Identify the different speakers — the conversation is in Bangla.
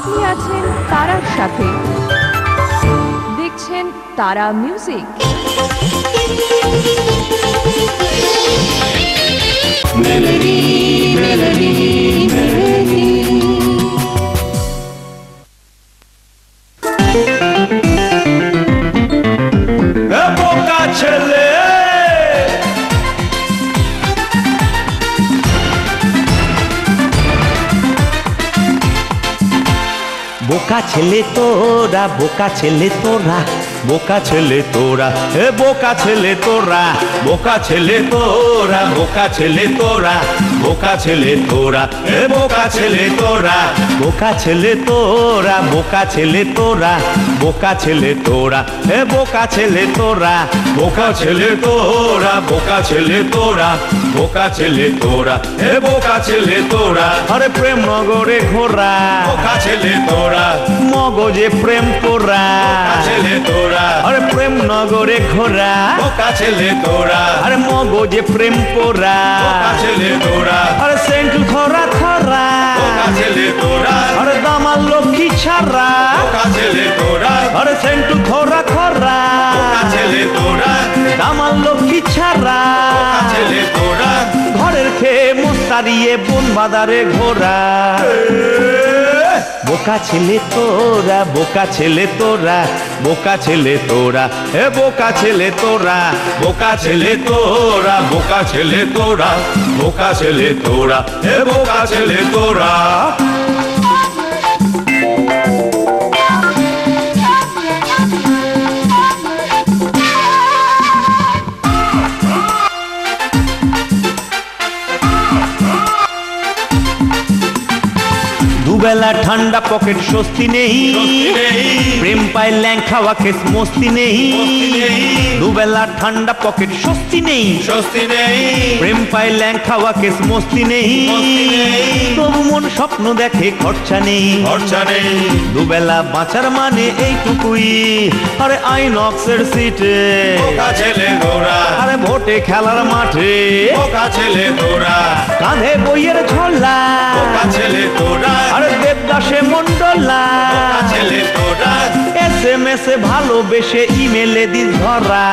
Speaker 1: আপনি আছেন তারার সাথে। দেখছেন তারা মিউজিক।
Speaker 2: এ বোকা ছেলে তোরা বোকা ছেলে তোরা। বোকা ছেলে তোরা এ বোকা ছেলে তোরা বোকা ছেলে তোরা বোকা ছেলে তোরা বোকা ছেলে তোরা হে বোকা ছেলে তোরা বোকা ছেলে তোরা বোকা ছেলে তোরা বোকা ছেলে তোরা হে বোকা ছেলে তোরা বোকা ছেলে তোরা বোকা ছেলে তোরা বোকা ছেলে তোরা হে বোকা ছেলে তোরা আরে প্রেম নগরে ঘোরা বোকা ছেলে তোরা মগজে প্রেম পোরা ছেলে তোরা আরে প্রেম নগরে ঘোরা বোকা ছেলে তোরা। আরে মগজে প্রেম পোরা ছেলে তোরা। আরে সেন্টু থরা থরা ছেলে তোরা। আরে দামাল লক্ষ্মী ছাড়া। ছেলে তোরা। আরে সেন্টু থরা থরা ছেলে তোরা। দামাল লক্ষ্মী ছাড়া। ছেলে তোরা। ঘরের খেয়ে মুস্তারিয়ে বন বাদারে ঘোরা। বোকা ছেলে তোরা, বোকা ছেলে তোরা, বোকা ছেলে তোরা, হে বোকা ছেলে তোরা, বোকা ছেলে তোরা, বোকা ছেলে তোরা, বোকা ছেলে তোরা, হে বোকা ছেলে তোরা। দুবেলা ঠান্ডা পকেট স্বস্তি নেই। প্রেম পায় ল্যাং খাওয়া খেস মস্তি নেই। দুবেলা ঠান্ডা পকেট স্বস্তি নেই।
Speaker 3: স্বস্তি নেই।
Speaker 2: প্রেম পায় ল্যাং খাওয়া কেস মস্তি নেই। তবু মন স্বপ্ন দেখে খরচা নেই।
Speaker 3: খরচা নেই।
Speaker 2: দুবেলা বাঁচার মানে এইটুকুই। আরে আইনক্সের সিটে।
Speaker 3: ছেলে তোরা
Speaker 2: আরে ভোটে খেলার মাঠে।
Speaker 3: ছেলে তোরা
Speaker 2: কাঁধে বইয়ের ঝোলা
Speaker 3: ছেলে তোরা
Speaker 2: দেবদাসে মন্ডলা
Speaker 3: বোকা ছেলে তোরা।
Speaker 2: এস এম এস ভালোবেসে ইমেলে দিস ধরা।